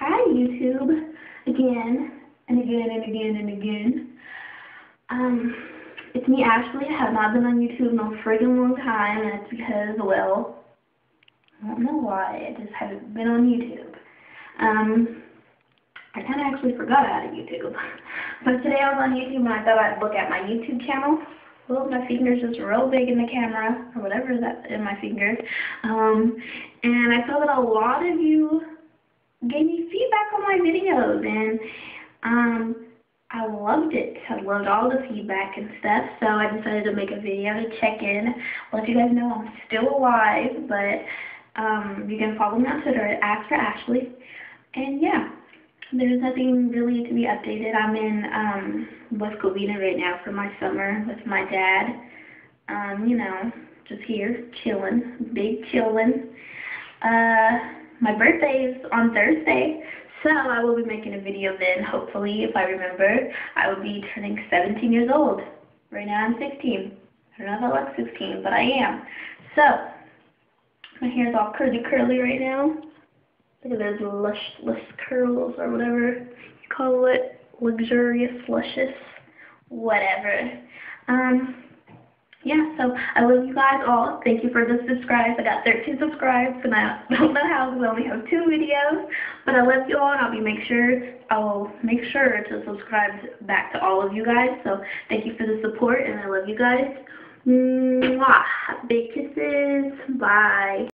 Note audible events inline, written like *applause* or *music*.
Hi YouTube, again and again and again and again. Um, it's me Ashley. I have not been on YouTube in a friggin' long time and it's because, well, I don't know why, I just haven't been on YouTube. Um, I kind of actually forgot had a YouTube. *laughs* But today I was on YouTube and I thought I'd look at my YouTube channel. Well, my finger's just real big in the camera, or whatever is that in my finger. Um, and I saw that a lot of you gave me feedback on my videos, and um, I loved it. I loved all the feedback and stuff, so I decided to make a video to check in, let you guys know I'm still alive, but um, you can follow me on Twitter at Ask for Ashley, and yeah, there's nothing really to be updated. I'm in um, West Covina right now for my summer with my dad, um, you know, just here, chilling, big chilling. Uh, my birthday is on Thursday, so I will be making a video then, hopefully, if I remember. I will be turning 17 years old. Right now I'm 16. I don't know if I look 16, but I am. So, my hair is all curly curly right now. Look at those lush, lush curls, or whatever you call it. Luxurious, luscious, whatever. Um, yeah, so I love you guys all. Thank you for the subscribes. I got 13 subscribes, and I don't know how because I only have two videos. But I love you all, and I'll be make sure I will make sure to subscribe back to all of you guys. So thank you for the support, and I love you guys. Mwah. Big kisses. Bye.